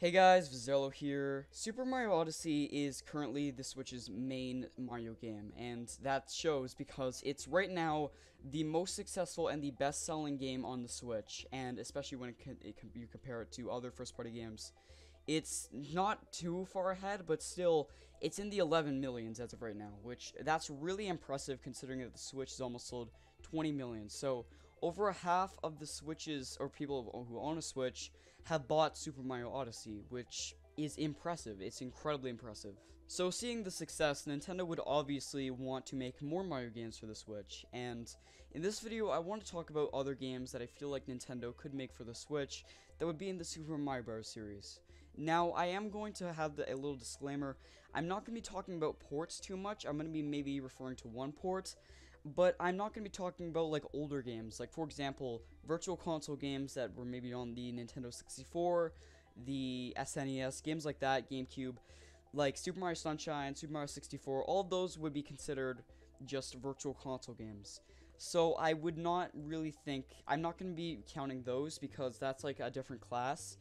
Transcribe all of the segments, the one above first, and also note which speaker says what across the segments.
Speaker 1: Hey guys, Vezerlo here. Super Mario Odyssey is currently the Switch's main Mario game, and that shows because it's right now the most successful and the best-selling game on the Switch, and especially when it can, it can, you compare it to other first-party games. It's not too far ahead, but still, it's in the 11 millions as of right now, which that's really impressive considering that the Switch has almost sold 20 million. So over a half of the Switches or people who own a Switch have bought Super Mario Odyssey, which is impressive. It's incredibly impressive. So seeing the success, Nintendo would obviously want to make more Mario games for the Switch, and in this video I want to talk about other games that I feel like Nintendo could make for the Switch that would be in the Super Mario Bros. series. Now, I am going to have the, a little disclaimer. I'm not going to be talking about ports too much. I'm going to be maybe referring to one port, but I'm not going to be talking about like older games, like for example, virtual console games that were maybe on the Nintendo 64, the SNES, games like that, GameCube, like Super Mario Sunshine, Super Mario 64, all of those would be considered just virtual console games. So I would not really think, I'm not going to be counting those because that's like a different class.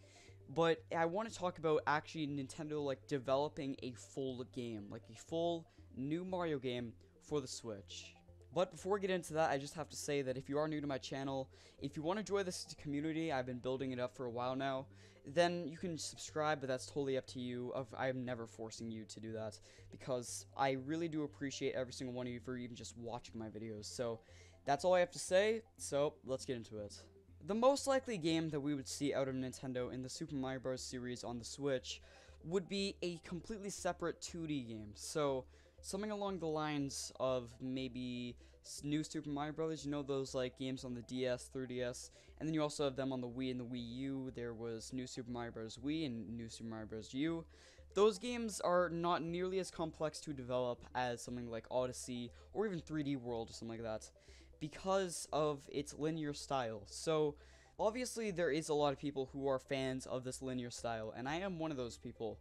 Speaker 1: But I want to talk about actually Nintendo like developing a full game, like a full new Mario game for the Switch. But before we get into that, I just have to say that if you are new to my channel, if you want to join this community, I've been building it up for a while now, then you can subscribe, but that's totally up to you. I'm never forcing you to do that, because I really do appreciate every single one of you for even just watching my videos. So, that's all I have to say, so let's get into it. The most likely game that we would see out of Nintendo in the Super Mario Bros. series on the Switch would be a completely separate 2D game. So, something along the lines of maybe new Super Mario Brothers. You know those like games on the DS, 3DS, and then you also have them on the Wii and the Wii U. There was New Super Mario Bros. Wii and New Super Mario Bros. U. Those games are not nearly as complex to develop as something like Odyssey or even 3D World or something like that because of its linear style. So obviously there is a lot of people who are fans of this linear style, and I am one of those people.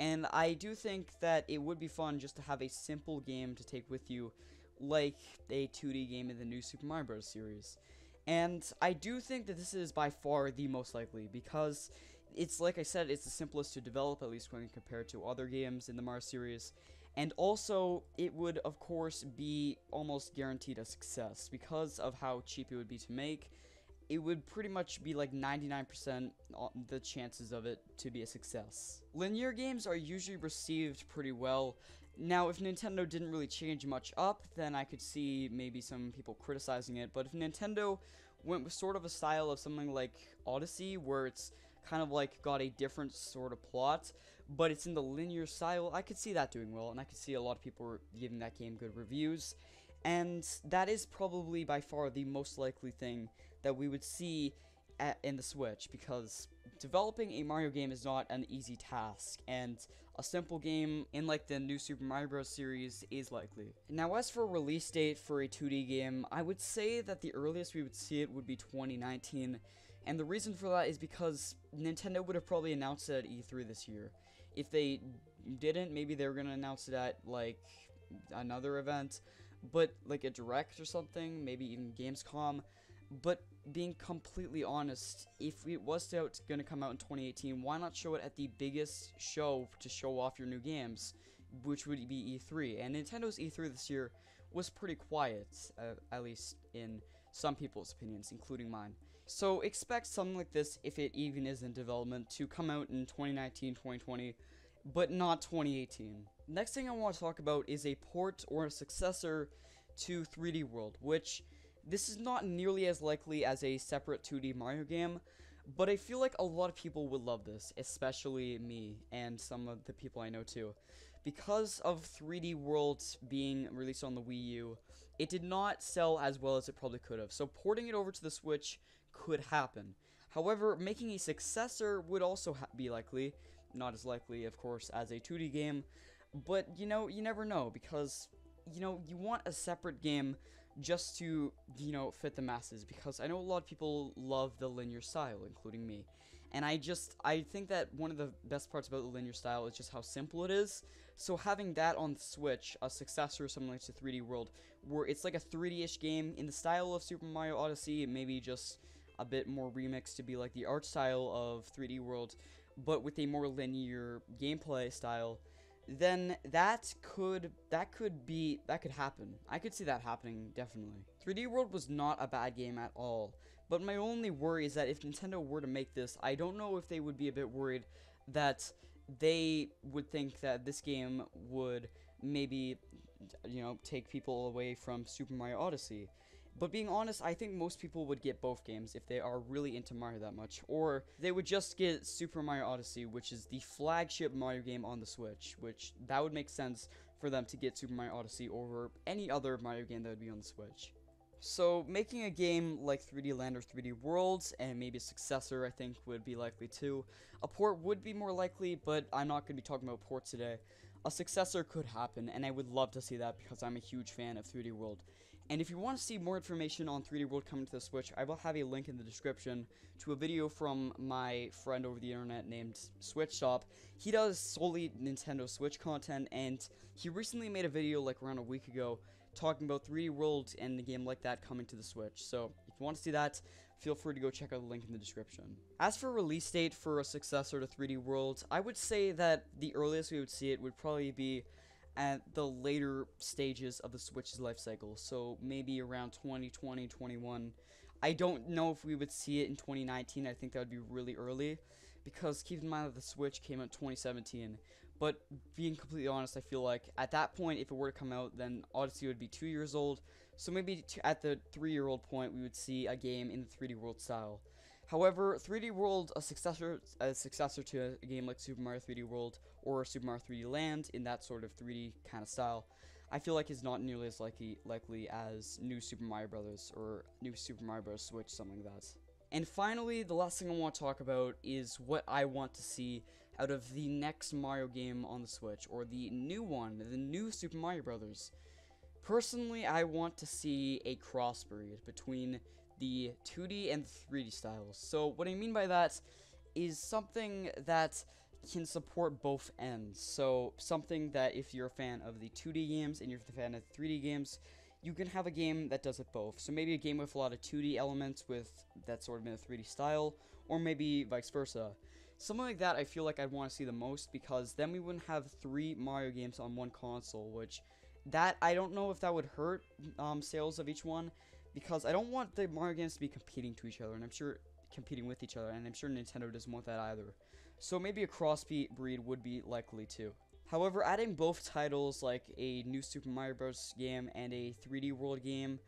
Speaker 1: And I do think that it would be fun just to have a simple game to take with you, like a 2D game in the new Super Mario Bros. series. And I do think that this is by far the most likely, because it's, like I said, it's the simplest to develop, at least when compared to other games in the Mario series. And also, it would, of course, be almost guaranteed a success, because of how cheap it would be to make, it would pretty much be like 99% the chances of it to be a success. Linear games are usually received pretty well. Now, if Nintendo didn't really change much up, then I could see maybe some people criticizing it, but if Nintendo went with sort of a style of something like Odyssey, where it's kind of like got a different sort of plot, but it's in the linear style, I could see that doing well, and I could see a lot of people giving that game good reviews. And that is probably by far the most likely thing that we would see at, in the Switch because developing a Mario game is not an easy task, and a simple game in like the new Super Mario Bros. series is likely. Now, as for release date for a 2D game, I would say that the earliest we would see it would be 2019, and the reason for that is because Nintendo would have probably announced it at E3 this year. If they didn't, maybe they were to announce it at like another event, but like a direct or something, maybe even Gamescom. But being completely honest, if it was going to come out in 2018, why not show it at the biggest show to show off your new games, which would be E3? And Nintendo's E3 this year was pretty quiet, uh, at least in some people's opinions, including mine. So expect something like this, if it even is in development, to come out in 2019, 2020, but not 2018. Next thing I want to talk about is a port or a successor to 3D World, which this is not nearly as likely as a separate 2D Mario game, but I feel like a lot of people would love this, especially me and some of the people I know too. Because of 3D World being released on the Wii U, it did not sell as well as it probably could have, so porting it over to the Switch could happen. However, making a successor would also be likely, not as likely, of course, as a 2D game, but you know, you never know because you know, you want a separate game just to, you know, fit the masses because I know a lot of people love the linear style, including me. And I just, I think that one of the best parts about the linear style is just how simple it is. So having that on Switch, a successor or something like to 3D World, where it's like a 3D-ish game in the style of Super Mario Odyssey, maybe just a bit more remixed to be like the art style of 3D World, but with a more linear gameplay style, then that could that could be that could happen. I could see that happening definitely. 3D World was not a bad game at all, but my only worry is that if Nintendo were to make this, I don't know if they would be a bit worried that they would think that this game would maybe you know take people away from Super Mario Odyssey. But being honest, I think most people would get both games if they are really into Mario that much. Or they would just get Super Mario Odyssey, which is the flagship Mario game on the Switch, which that would make sense for them to get Super Mario Odyssey over any other Mario game that would be on the Switch. So, making a game like 3D Land or 3D Worlds, and maybe a successor, I think, would be likely too. A port would be more likely, but I'm not going to be talking about ports today. A successor could happen, and I would love to see that because I'm a huge fan of 3D World. And if you want to see more information on 3D World coming to the Switch, I will have a link in the description to a video from my friend over the internet named Switch Stop. He does solely Nintendo Switch content, and he recently made a video like around a week ago talking about 3D World and a game like that coming to the Switch. So if you want to see that, feel free to go check out the link in the description. As for release date for a successor to 3D World, I would say that the earliest we would see it would probably be at the later stages of the Switch's life cycle. So maybe around 2020, 21. I don't know if we would see it in 2019. I think that would be really early because keep in mind that the Switch came out 2017. But being completely honest, I feel like at that point, if it were to come out, then Odyssey would be two years old. So maybe at the three-year-old point, we would see a game in the 3D World style. However, 3D World, a successor, a successor to a game like Super Mario 3D World or Super Mario 3D Land in that sort of 3D kind of style, I feel like is not nearly as likely likely as New Super Mario Brothers or New Super Mario Bros. Switch, something like that. And finally, the last thing I want to talk about is what I want to see out of the next Mario game on the Switch, or the new one, the new Super Mario Brothers. Personally, I want to see a crossbreed between the 2D and 3D styles. So what I mean by that is something that can support both ends. So something that if you're a fan of the 2D games and you're a fan of 3D games, you can have a game that does it both. So maybe a game with a lot of 2D elements with that sort of in a 3D style, or maybe vice versa. Something like that I feel like I'd want to see the most because then we wouldn't have three Mario games on one console, which that I don't know if that would hurt um, sales of each one because I don't want the Mario games to be competing to each other, and I'm sure competing with each other, and I'm sure Nintendo doesn't want that either. So maybe a crossbreed would be likely too. However, adding both titles like a new Super Mario Bros. game and a 3D World game,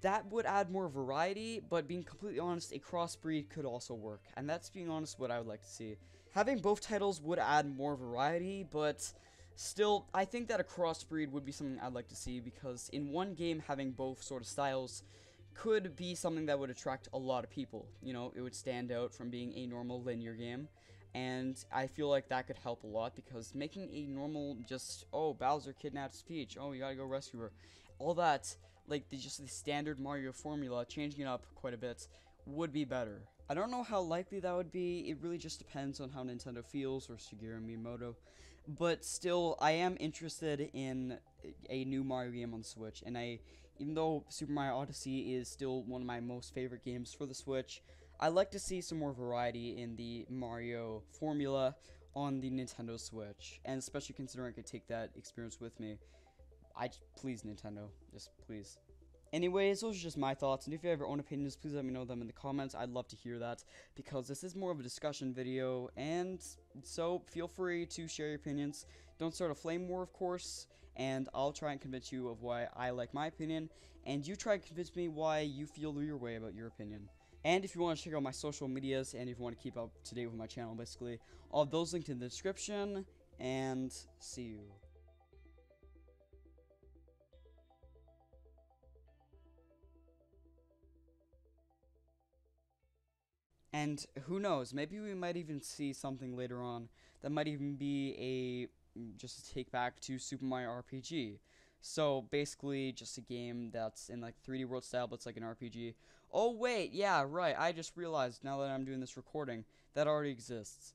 Speaker 1: that would add more variety, but being completely honest, a crossbreed could also work, and that's being honest what I would like to see. Having both titles would add more variety, but Still, I think that a crossbreed would be something I'd like to see because in one game having both sort of styles could be something that would attract a lot of people. You know, it would stand out from being a normal linear game. And I feel like that could help a lot because making a normal just, oh, Bowser kidnapped Peach, oh, you gotta go rescue her. All that, like the, just the standard Mario formula, changing it up quite a bit, would be better. I don't know how likely that would be, it really just depends on how Nintendo feels or Shigeru Miyamoto. But still, I am interested in a new Mario game on Switch, and I, even though Super Mario Odyssey is still one of my most favorite games for the Switch, I like to see some more variety in the Mario formula on the Nintendo Switch, and especially considering I could take that experience with me. I please Nintendo, just please. Anyways, those are just my thoughts, and if you have your own opinions, please let me know them in the comments. I'd love to hear that, because this is more of a discussion video, and so feel free to share your opinions. Don't start a flame war, of course, and I'll try and convince you of why I like my opinion, and you try and convince me why you feel your way about your opinion. And if you want to check out my social medias, and if you want to keep up to date with my channel, basically, all those linked in the description, and see you. And who knows, maybe we might even see something later on that might even be a just a take back to Super Mario RPG. So basically just a game that's in like 3D world style but it's like an RPG. Oh wait, yeah, right. I just realized now that I'm doing this recording that already exists.